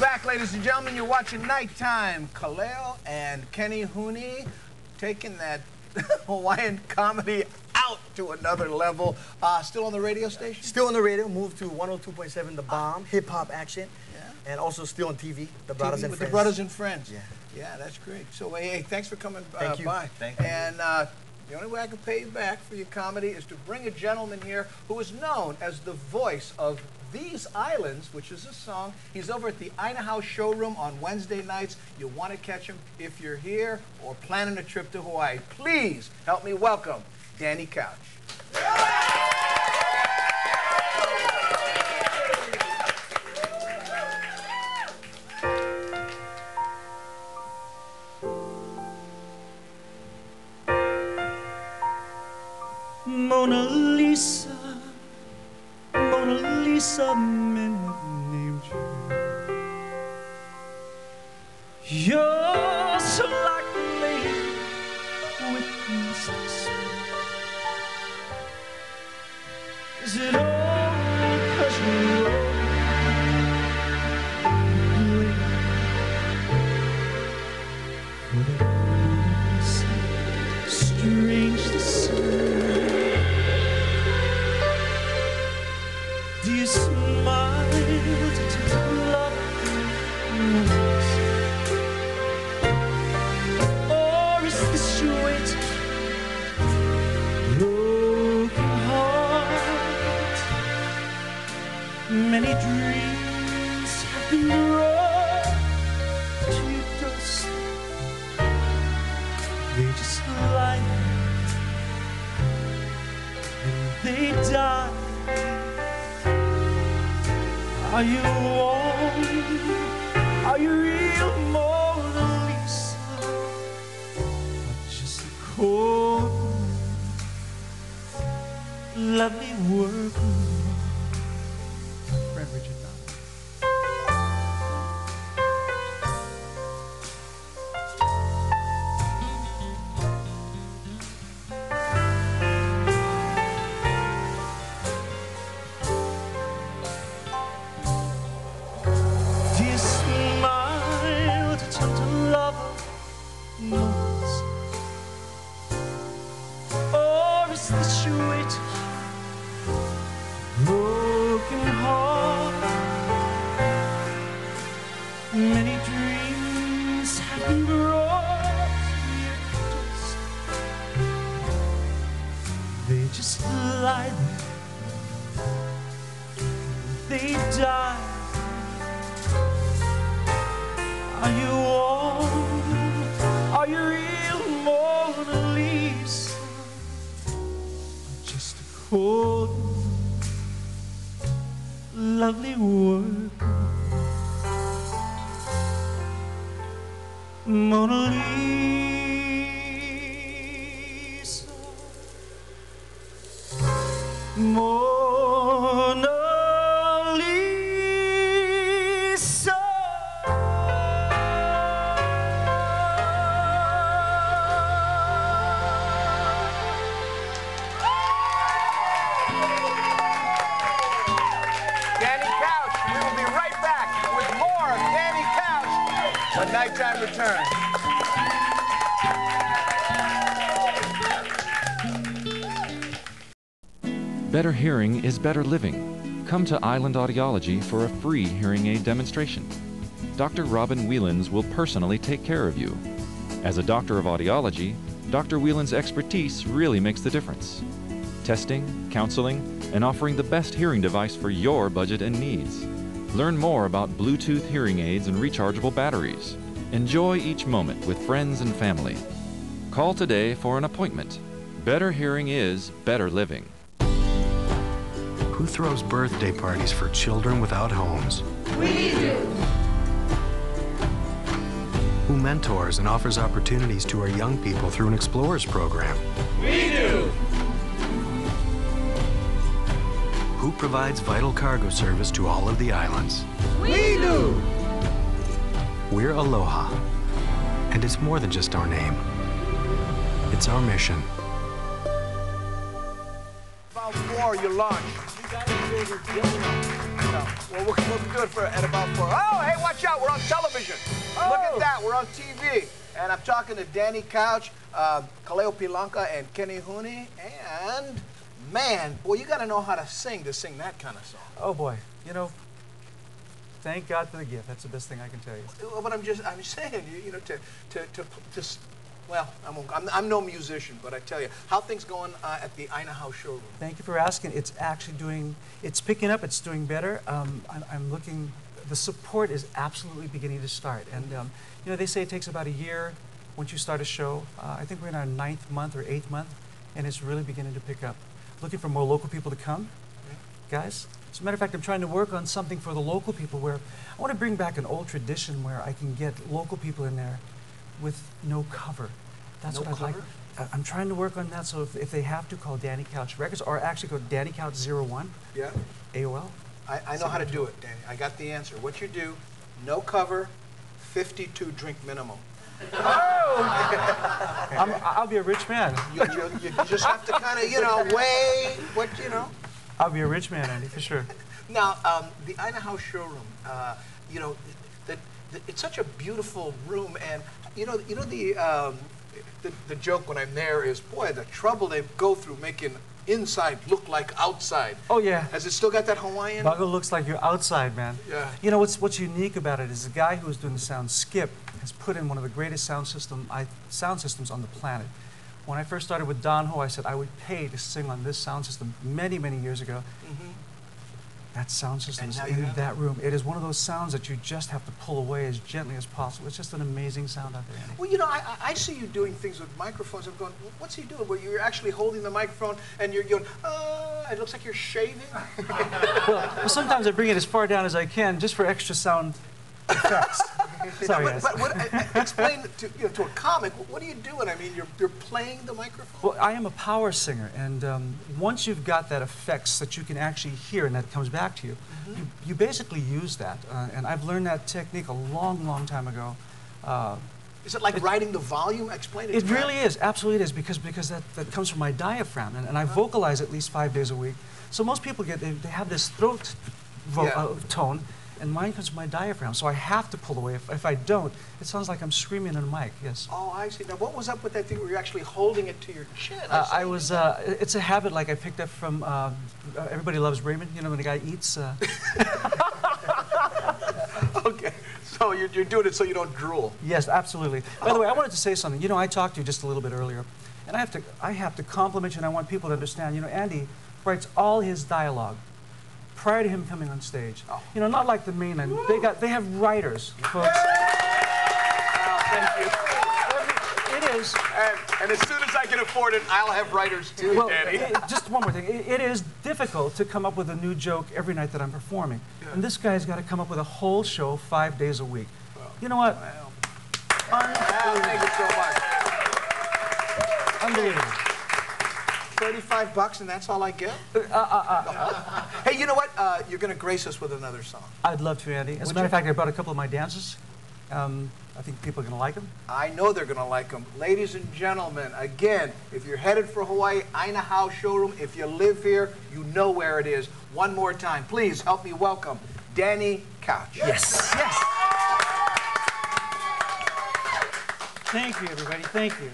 back, ladies and gentlemen. You're watching Nighttime. Kaleo and Kenny Hune taking that Hawaiian comedy out to another level. Uh, still on the radio station? Still on the radio, moved to 102.7 The Bomb, hip hop action. Yeah. And also still on TV, The Brothers TV and with Friends. The Brothers and Friends. Yeah. Yeah, that's great. So, hey, hey thanks for coming uh, Thank you. by. Thank you. And uh, the only way I can pay you back for your comedy is to bring a gentleman here who is known as the voice of These Islands, which is a song. He's over at the Ainahau showroom on Wednesday nights. You'll want to catch him if you're here or planning a trip to Hawaii. Please help me welcome Danny Couch. Mona Lisa, men named you. You're so like a lady with mistakes. Is it they die. Are you warm? Are you real Mona Lisa? Or just a cold, lovely work? Friend Richard Are you warm? Are you real Mona Lisa? Just a cold, lovely work? Mona Lisa. Returns. Better hearing is better living. Come to Island Audiology for a free hearing aid demonstration. Dr. Robin Whelans will personally take care of you. As a doctor of audiology, Dr. Whelan's expertise really makes the difference. Testing, counseling, and offering the best hearing device for your budget and needs. Learn more about Bluetooth hearing aids and rechargeable batteries. Enjoy each moment with friends and family. Call today for an appointment. Better hearing is better living. Who throws birthday parties for children without homes? We do. Who mentors and offers opportunities to our young people through an Explorers program? We do. Who provides vital cargo service to all of the islands? We do. We're Aloha. And it's more than just our name. It's our mission. About four, you launch. No. Well, we'll, we'll do it for at about four. Oh, hey, watch out! We're on television. Look at that. We're on TV, and I'm talking to Danny Couch, uh, Kaleo Pilanca, and Kenny Hune. And man, boy, you got to know how to sing to sing that kind of song. Oh boy, you know, thank God for the gift. That's the best thing I can tell you. Well, But I'm just, I'm saying, you, you know, to, to, to, to well, I'm, I'm, I'm no musician, but I tell you, how things going uh, at the Ainahau showroom? Thank you for asking. It's actually doing, it's picking up, it's doing better. Um, I'm, I'm looking, the support is absolutely beginning to start. And, um, you know, they say it takes about a year once you start a show. Uh, I think we're in our ninth month or eighth month, and it's really beginning to pick up. Looking for more local people to come, guys. As a matter of fact, I'm trying to work on something for the local people where I want to bring back an old tradition where I can get local people in there with no cover. That's No what I'd like. cover? I- I'm trying to work on that, so if, if they have to, call Danny Couch Records, or actually go Danny Couch 01, Yeah. AOL. I, I know how to do it, Danny. I got the answer. What you do, no cover, 52 drink minimum. Oh! I'm, I'll be a rich man. You, you, you just have to kind of, you know, weigh what, you know. I'll be a rich man, Andy, for sure. Now, um, the Ainahau showroom, uh, you know, the, the, it's such a beautiful room, and you know, you know the, um, the the joke when I'm there is, boy, the trouble they go through making inside look like outside. Oh, yeah. Has it still got that Hawaiian? Buggle looks like you're outside, man. Yeah. You know what's what's unique about it is the guy who's doing the sound, Skip, has put in one of the greatest sound system I, sound systems on the planet. When I first started with Don Ho, I said I would pay to sing on this sound system many, many years ago. That sound system And is in that room. It is one of those sounds that you just have to pull away as gently as possible. It's just an amazing sound out there. Well, you know, I, I I see you doing things with microphones. I'm going, what's he doing? Where you're actually holding the microphone and you're going, uh, it looks like you're shaving. Well, sometimes I bring it as far down as I can just for extra sound effects. Sorry, but but what, uh, explain to, you know, to a comic, what are you doing? I mean, you're, you're playing the microphone? Well, I am a power singer, and um, once you've got that effects that you can actually hear and that comes back to you, Mm-hmm. you, you basically use that. Uh, and I've learned that technique a long, long time ago. Uh, Is it like riding the volume? Explain it. it really is, absolutely it is, because, because that, that comes from my diaphragm, and, and I vocalize at least five days a week. So most people get, they, they have this throat vo- Yeah. uh, tone, and mine comes from my diaphragm. So I have to pull away. If, if I don't, it sounds like I'm screaming in a mic, yes. Oh, I see. Now, what was up with that thing where you're actually holding it to your chin? Uh, I was. Uh, it's a habit like I picked up from. Uh, Everybody loves Raymond. You know when the guy eats. Uh, Okay, so you're, you're doing it so you don't drool. yes, absolutely. By the way, I wanted to say something. You know, I talked to you just a little bit earlier, and I have to. I have to compliment you, and I want people to understand. You know, Andy writes all his dialogue prior to him coming on stage. Oh. You know, not like the mainland. They got. They have writers, folks. Thank you. It is. And, and as soon as I can afford it, I'll have writers too, Well, Danny. it- just one more thing. It, it is difficult to come up with a new joke every night that I'm performing. And this guy's got to come up with a whole show five days a week. You know what? Well, thank you so much. Unbelievable. 35 bucks and that's all I get? Uh, uh, uh, hey, you know what? Uh, you're going to grace us with another song. I'd love to, Andy. As a Would matter you? of fact, I brought a couple of my dances. Um, I think people are going to like them. I know they're going to like them. Ladies and gentlemen, again, if you're headed for Hawaii, Ainahau Showroom, if you live here, you know where it is. One more time, please help me welcome Danny Couch. Yes. Yes. Thank you, everybody. Thank you.